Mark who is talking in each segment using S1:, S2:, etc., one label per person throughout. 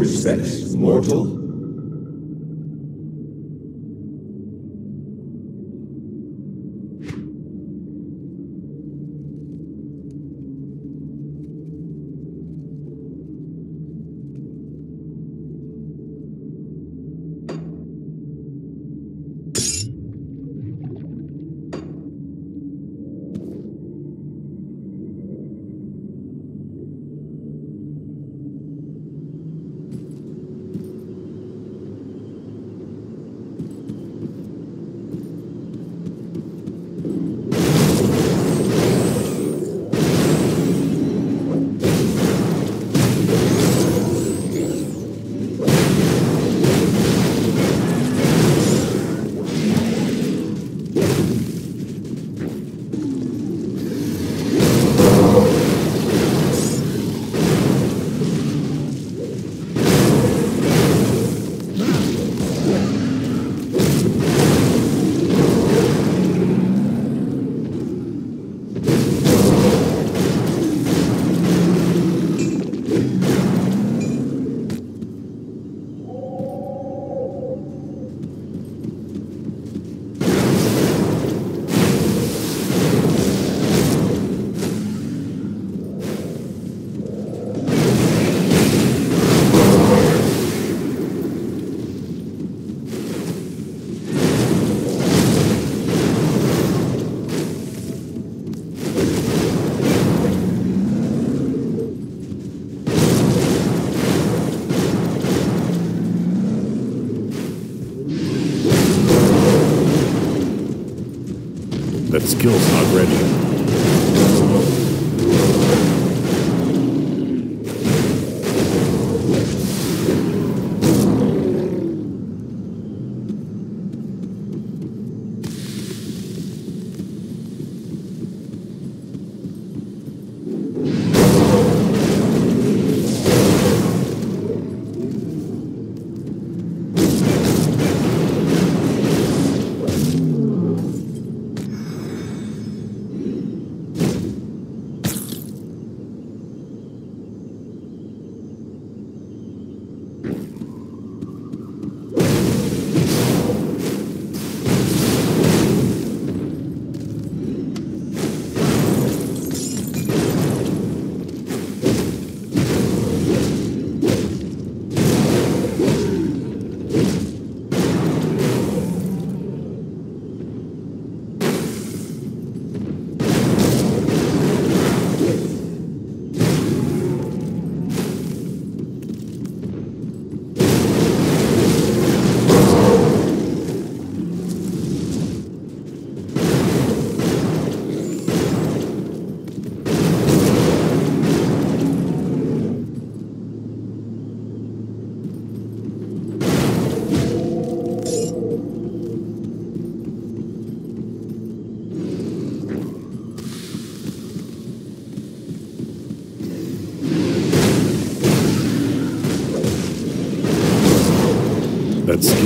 S1: respects, mortal?
S2: Skill's not ready.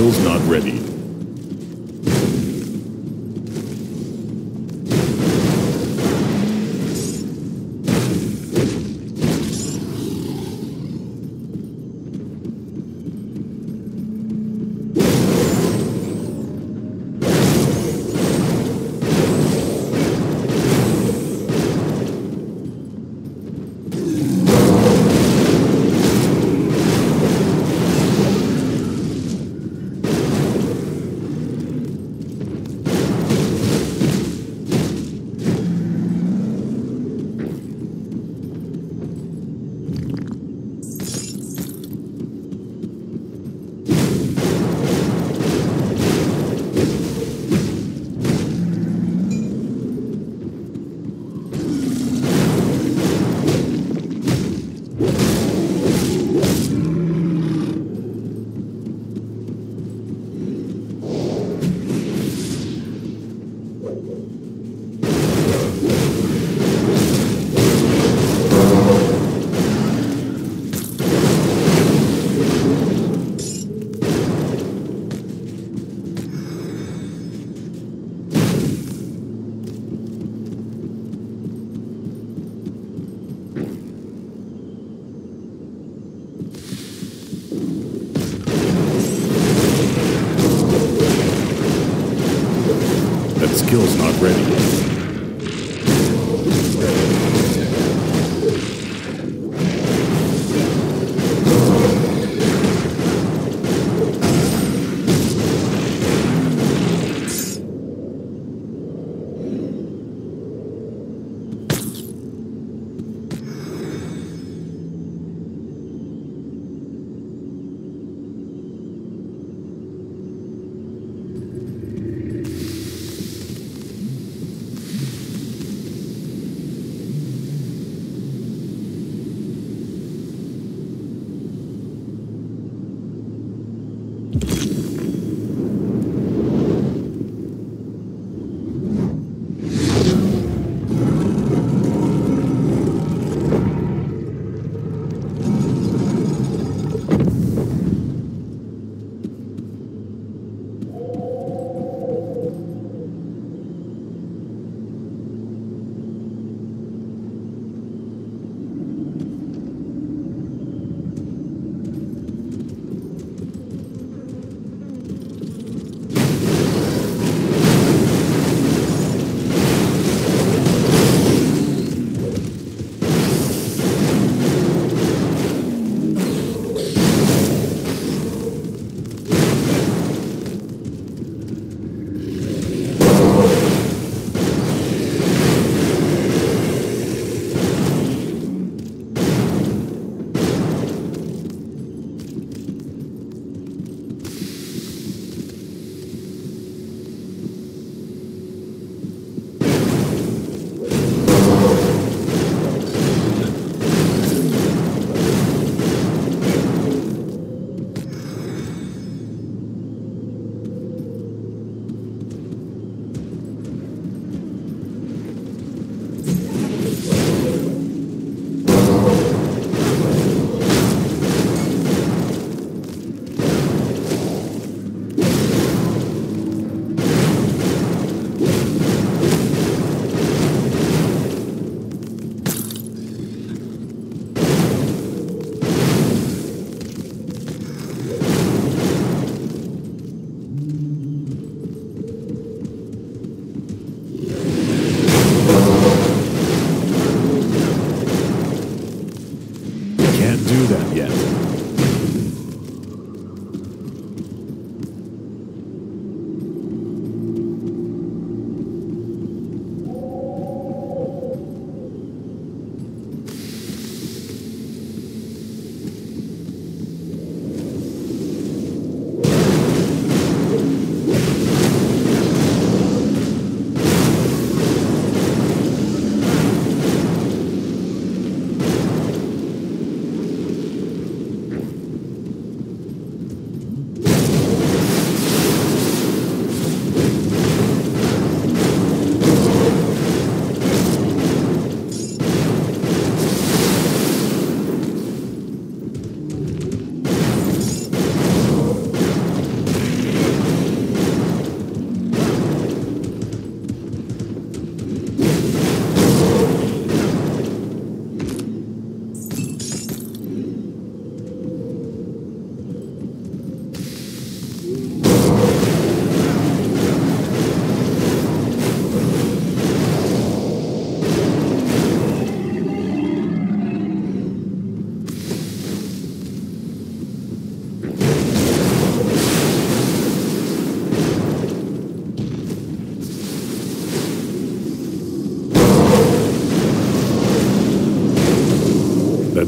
S2: That not ready.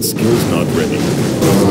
S2: Skill's not ready.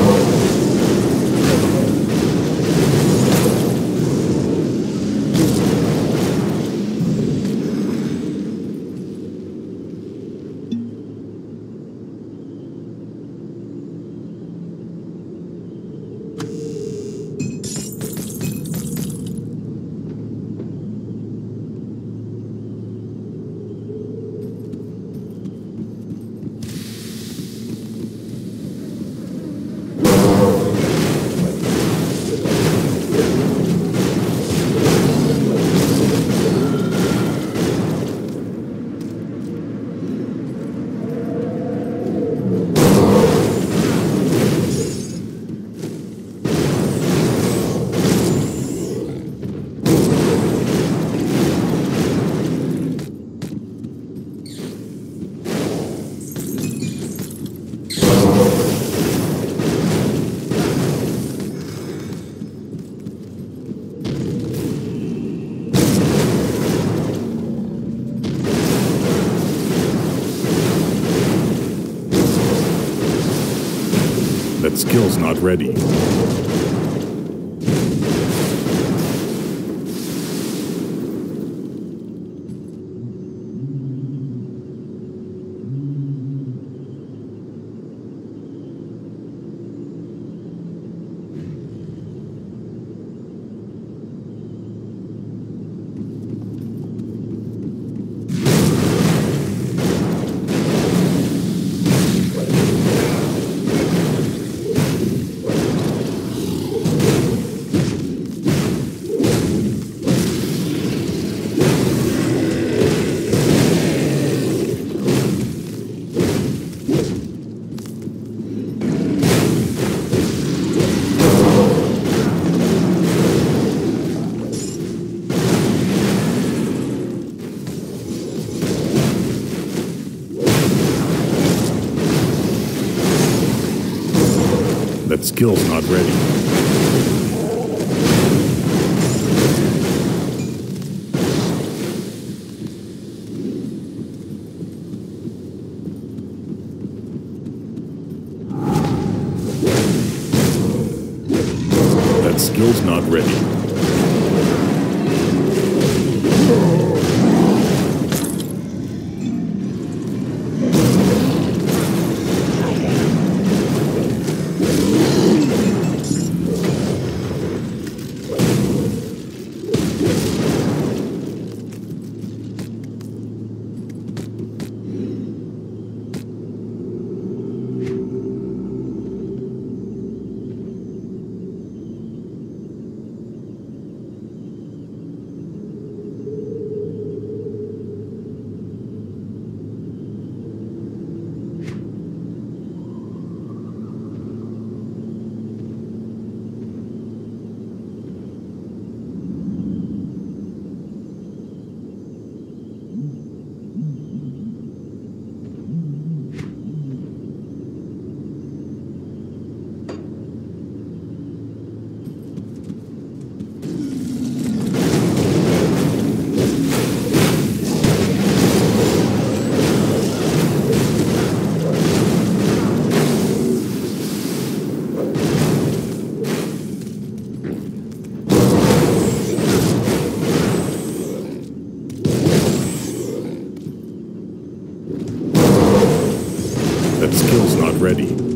S2: Skill's not ready. Skill's not ready. Ready.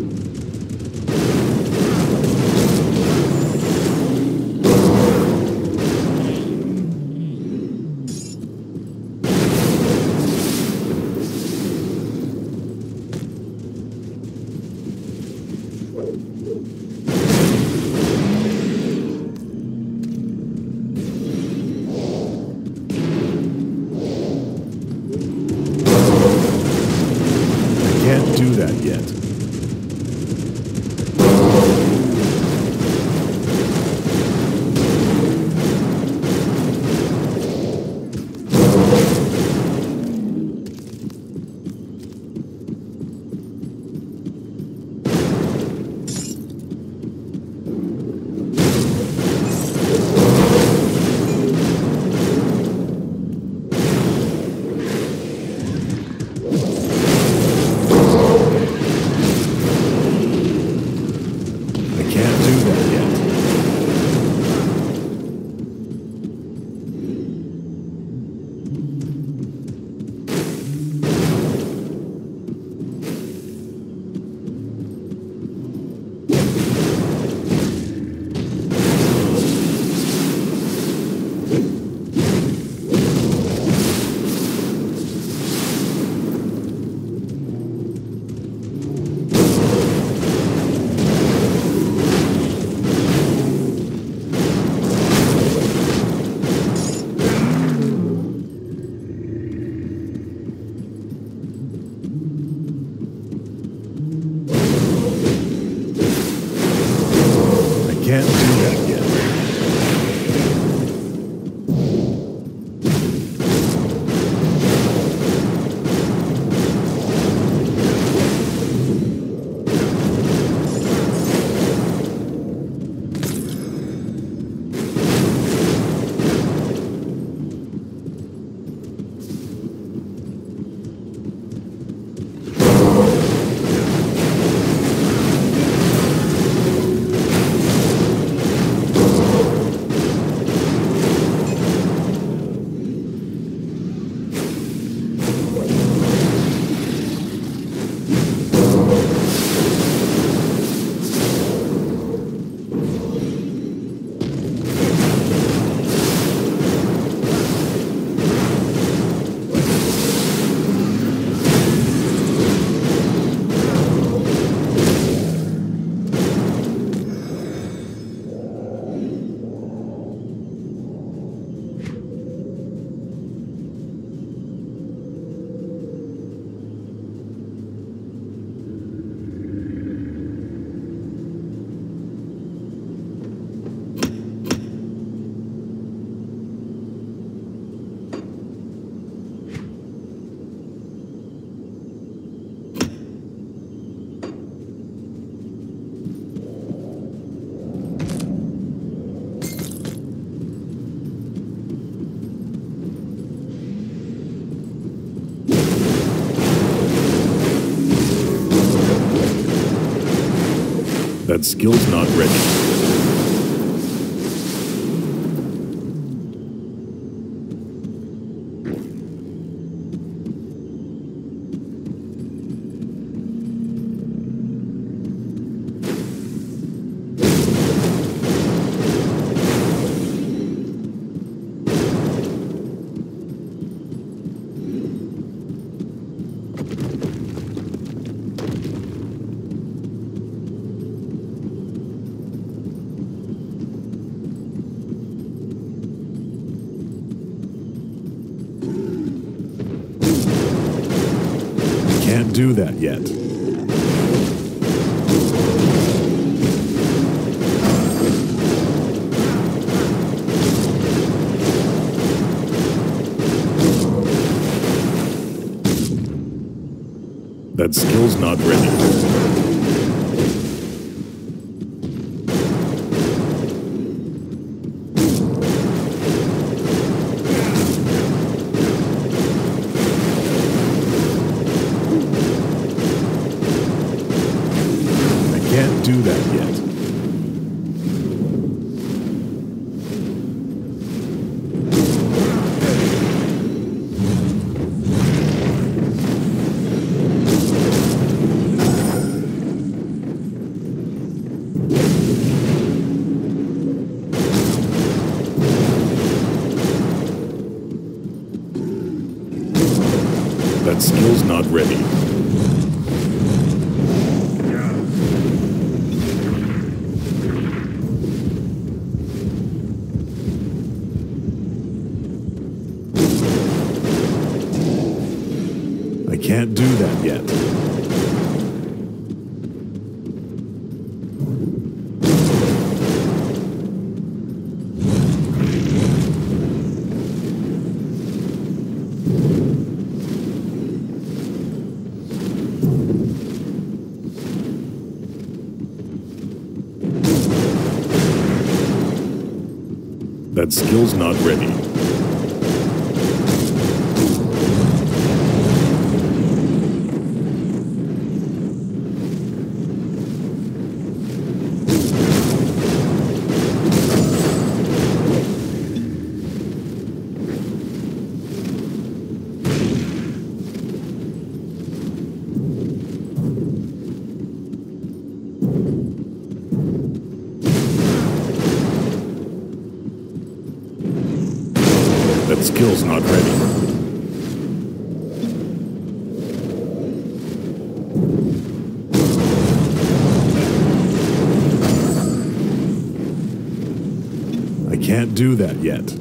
S2: Skill's not ready. Do that yet. Can't do that yet. That skill's not ready. Do that yet.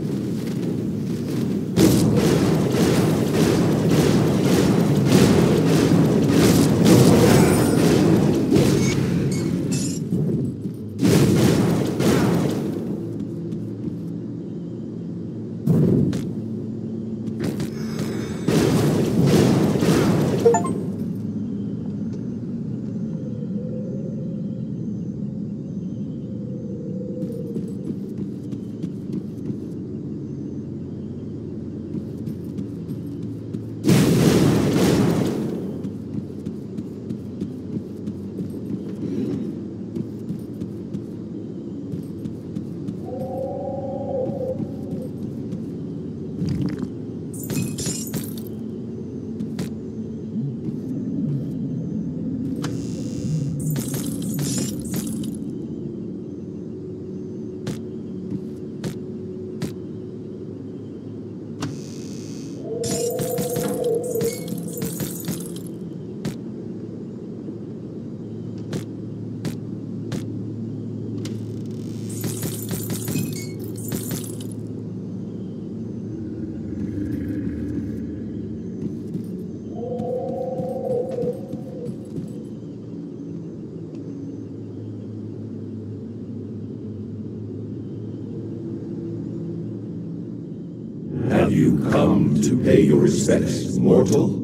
S1: Have you come to pay your respects, mortal?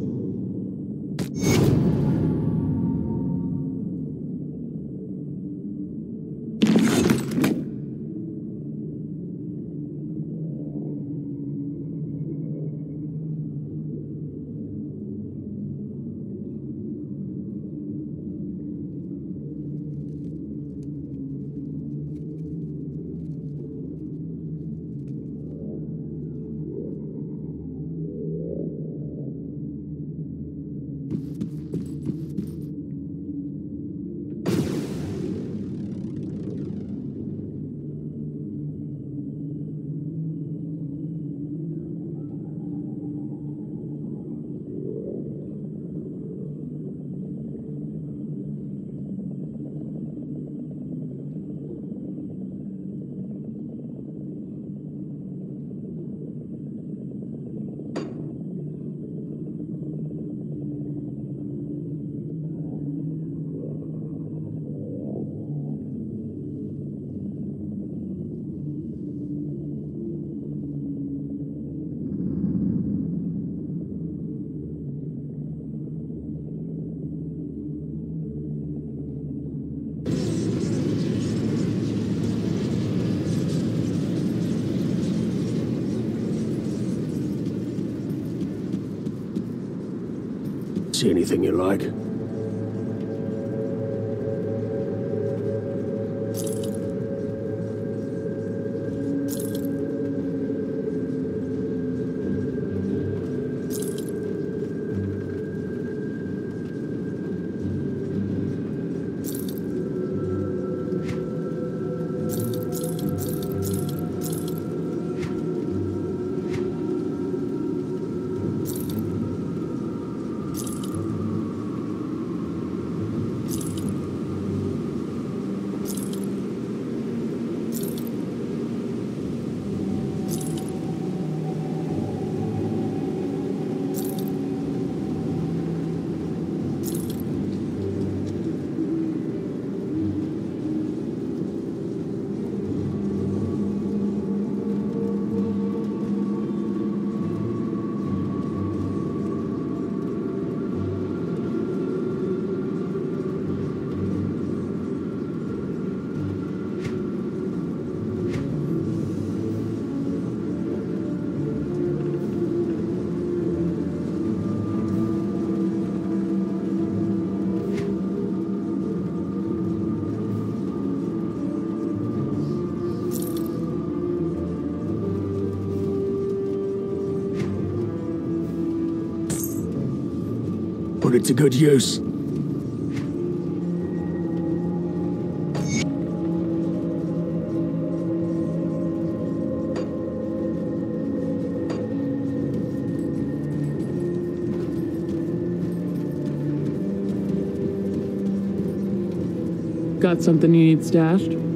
S3: See anything you like? To good use.
S4: Got something you need stashed?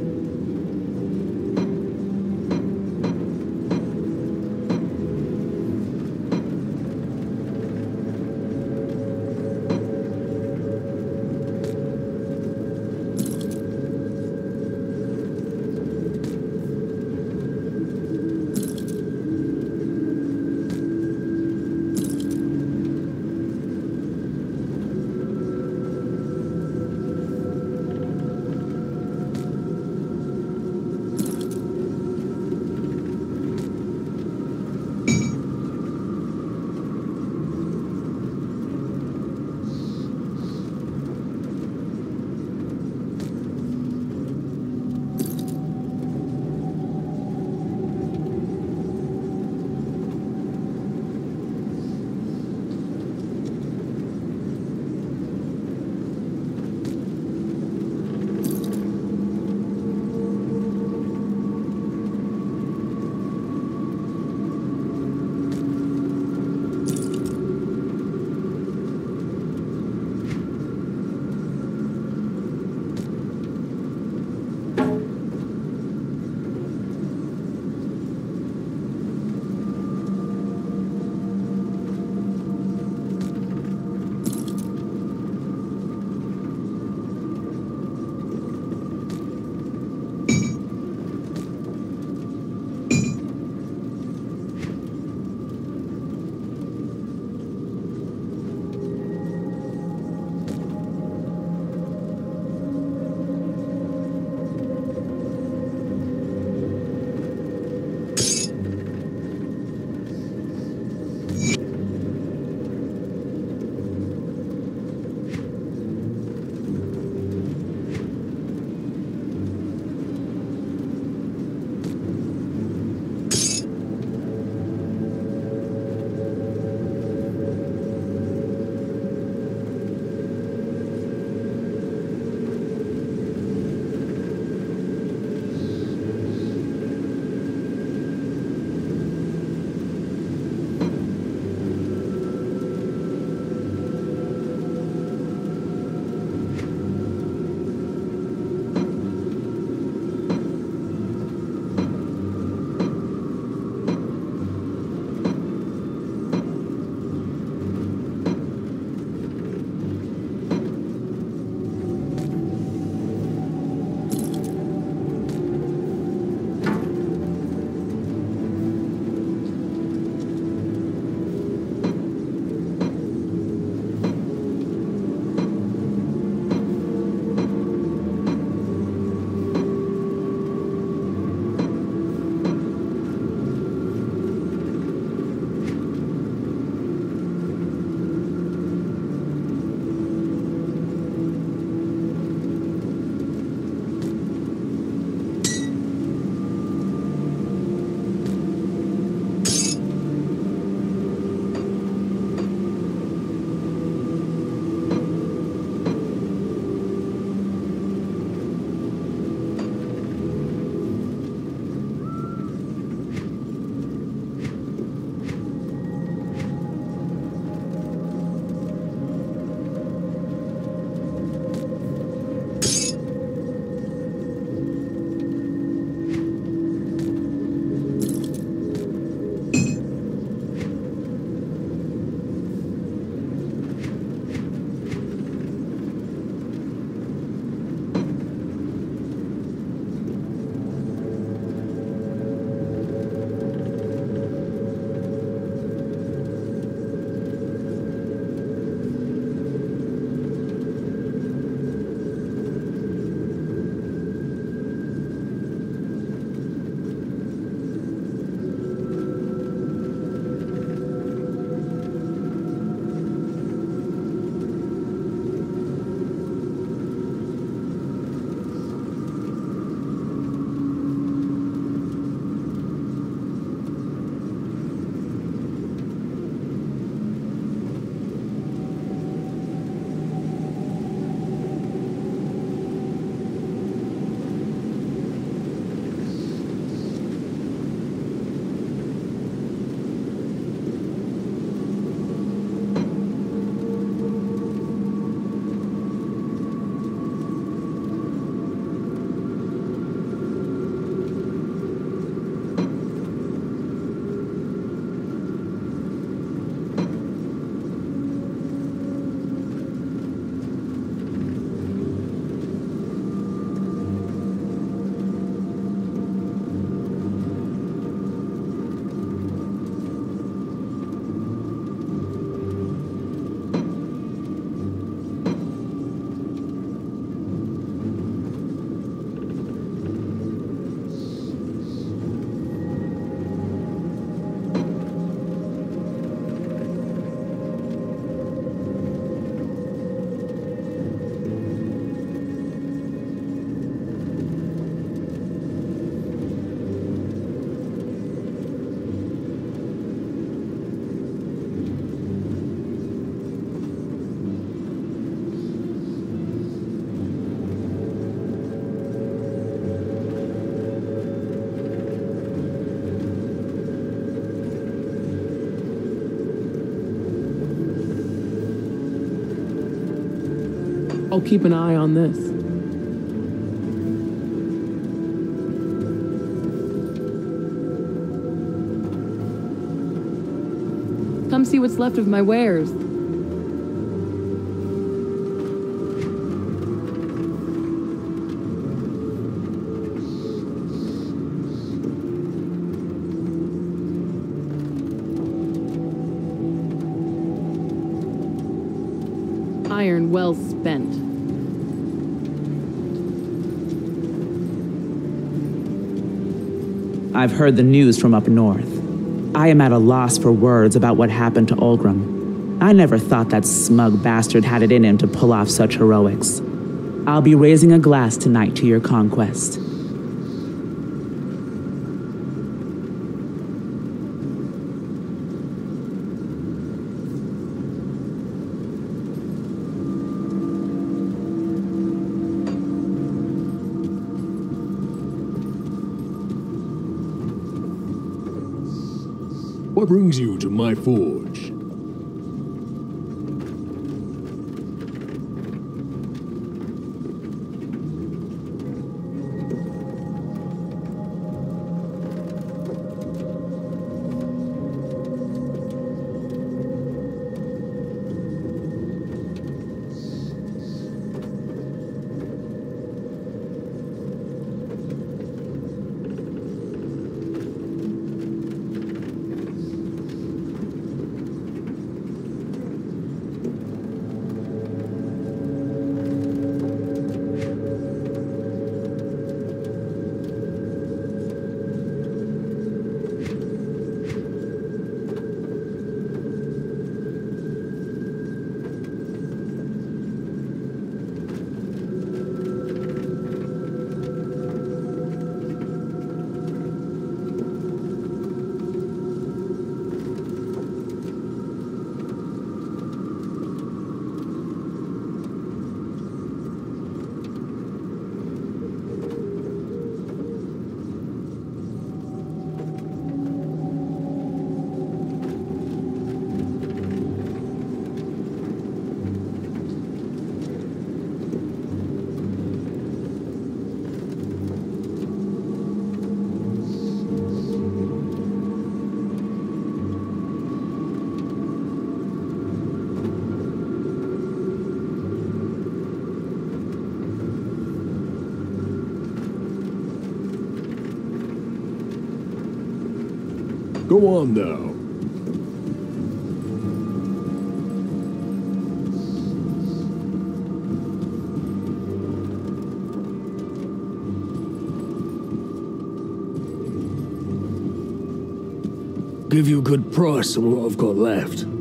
S4: I'll keep an eye on this. Come see what's left of my wares. Well spent.
S5: I've heard the news from up north. I am at a loss for words about what happened to Ulgrim. I never thought that smug bastard had it in him to pull off such heroics. I'll be raising a glass tonight to your conquest.
S3: What brings you to my forge? Go on now. Give you a good price on what I've got left.